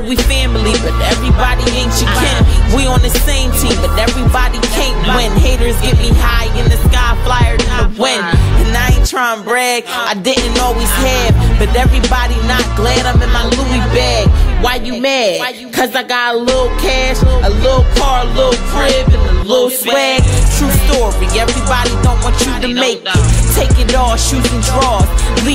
know we family, but everybody ain't your kin. We on the same team, but everybody can't win. Haters get me high in the sky, flyer than the wind. And I ain't trying to brag, I didn't always have, but everybody not glad I'm in my Louis bag. Why you mad? Cause I got a little cash, a little car, a little crib, and a little swag. True story, everybody don't want you to make it. Take it all, shoes and drawers,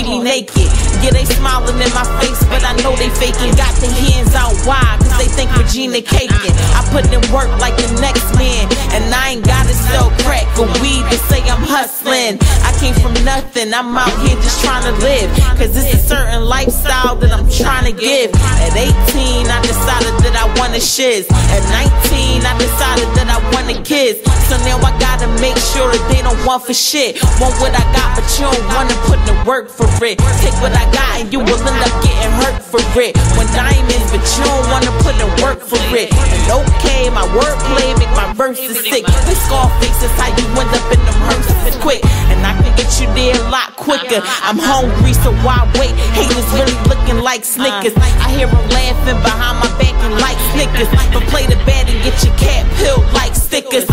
me naked. Yeah, they smiling in my face, but I know they faking. Got their hands out wide, cause they think Regina caking. I put in work like the next man, and I ain't gotta sell crack or weed to say I'm hustling. I came from nothing, I'm out here just trying to live. Cause it's a certain lifestyle that I'm trying to give. At 18, I decided that I wanted shiz. At 19, I decided that I wanted kids. So now I gotta make sure that they don't want for shit. Want what I got, but you don't wanna put the work for it. Take what I got and you will end up getting hurt for it. When diamonds, but you don't wanna put in work for it. And okay, my wordplay make my verses sick. This Scarface is how you end up in them hearses quick. And I can get you there a lot quicker. I'm hungry, so why wait? Haters really looking like Snickers. I hear them laughing behind my back and like Snickers. But play the bad and get your cat peeled like stickers.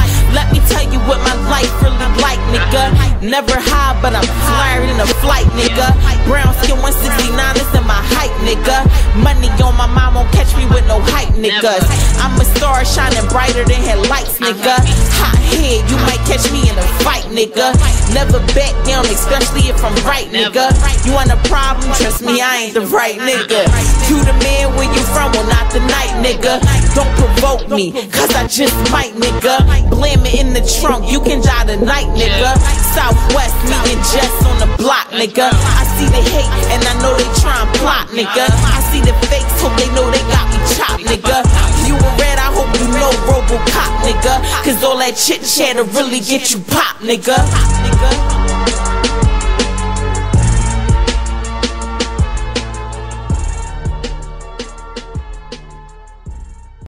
Never high, but I'm flyer in a flight, nigga. Brown skin 169 is in my height, nigga. Money on my mind won't catch me with no hype, niggas. I'm a star shining brighter than headlights, nigga. Hot head, you might catch me in a fight, nigga. Never back down, especially if I'm right, nigga. You want a problem? Trust me, I ain't the right nigga. You the man where you from, well not the night, nigga. Don't provoke me, cause I just might, nigga. Blame it in the trunk, you can die tonight, nigga. Southwest, me and Jess on the block, nigga. I see the hate and I know they try and plot, nigga. I see the fakes, hope they know they got me chopped, nigga. You a red, I hope you know Robocop, nigga. Cause all that chit chatter really get you pop, nigga. pop, nigga.